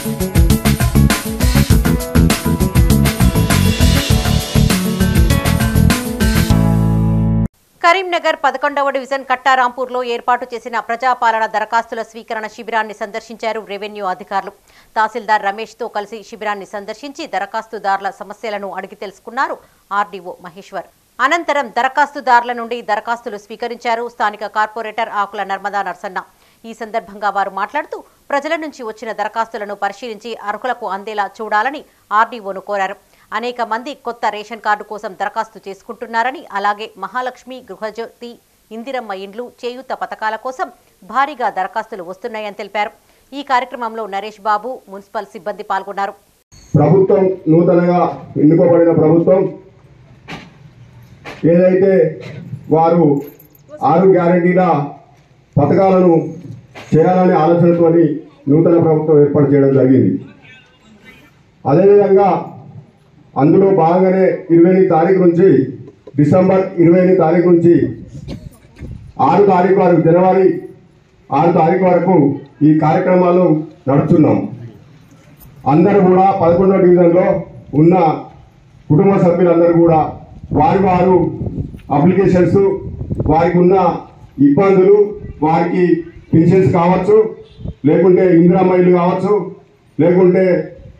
కరీంనగర్ పదకొండవ డివిజన్ కట్టారాంపూర్లో ఏర్పాటు చేసిన ప్రజాపాలన దరఖాస్తుల స్వీకరణ శిబిరాన్ని సందర్శించారు రెవెన్యూ అధికారులు. తహసీల్దార్ రమేష్తో కలిసి శిబిరాన్ని సందర్శించి దరఖాస్తుదారుల సమస్యలను అడిగి తెలుసుకున్నారు ఆర్డీఓ మహేశ్వర్. అనంతరం దరఖాస్తుదారుల నుండి దరఖాస్తులు స్వీకరించారు స్థానిక కార్పొరేటర్ ఆకుల నర్మదా నర్సన్న. ఈ సందర్భంగా వారు మాట్లాడుతూ ప్రజల నుంచి వచ్చిన దరఖాస్తులను పరిశీలించి అర్హులకు అందేలా చూడాలని ఆర్డీఓను కోరారు. అనేక మంది కొత్త రేషన్ కార్డు కోసం దరఖాస్తు చేసుకుంటున్నారని అలాగే మహాలక్ష్మి గృహజ్యోతి ఇందిరమ్మ ఇండ్లు చేయూత పథకాల కోసం భారీగా దరఖాస్తులు వస్తున్నాయని తెలిపారు. ఈ కార్యక్రమంలో నరేష్ బాబు మున్సిపల్ సిబ్బంది పాల్గొన్నారు. ప్రభుత్వం నూతనంగా ఎన్నుకోబడిన ప్రభుత్వం ఏదైతే వారు ఆరు గ్యారంటీల పథకాలను చేయాలనే ఆలోచనతోని నూతన ప్రభుత్వం ఏర్పాటు చేయడం జరిగింది. అదేవిధంగా అందులో భాగంగానే ఇరవై ఎనిమిది తారీఖు నుంచి డిసెంబర్ ఇరవై ఎనిమిది తారీఖు నుంచి ఆరు తారీఖు వరకు జనవరి ఆరు తారీఖు వరకు ఈ కార్యక్రమాలు నడుస్తున్నాం. అందరూ కూడా పదకొండవ డివిజన్లో ఉన్న కుటుంబ సభ్యులందరూ కూడా వారి వారు అప్లికేషన్స్ వారికి ఉన్న ఇబ్బందులు వారికి పెన్షన్స్ కావచ్చు లేకుంటే ఇందిరమ్మ కావచ్చు లేకుంటే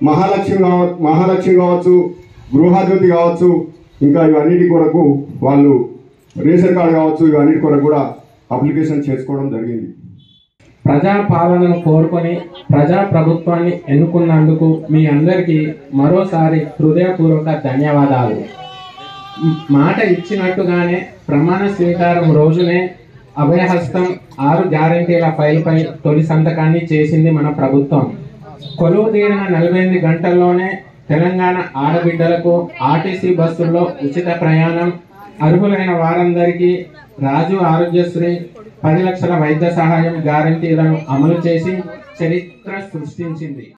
మహాలక్ష్మి కావ మహాలక్ష్మి కావచ్చు గృహజ్యోతి కావచ్చు ఇంకా ఇవన్నిటి కొరకు వాళ్ళు రేషన్ కార్డు కావచ్చు ఇవన్నిటి కొరకు కూడా అప్లికేషన్ చేసుకోవడం జరిగింది. ప్రజా పాలనను కోరుకొని ప్రజా ప్రభుత్వాన్ని ఎన్నుకున్నందుకు మీ అందరికీ మరోసారి హృదయపూర్వక ధన్యవాదాలు. మాట ఇచ్చినట్టుగానే ప్రమాణ స్వీకారం రోజునే అభయహస్తం ఆరు గ్యారంటీల ఫైల్పై తొలి సంతకాన్ని చేసింది మన ప్రభుత్వం. కొలువు తీరిన నలభై ఎనిమిది గంటల్లోనే తెలంగాణ ఆడబిడ్డలకు ఆర్టీసీ బస్సుల్లో ఉచిత ప్రయాణం. అర్హులైన వారందరికీ రాజు ఆరోగ్యశ్రీ పది లక్షల వైద్య సహాయం గ్యారంటీలను అమలు చేసి చరిత్ర సృష్టించింది.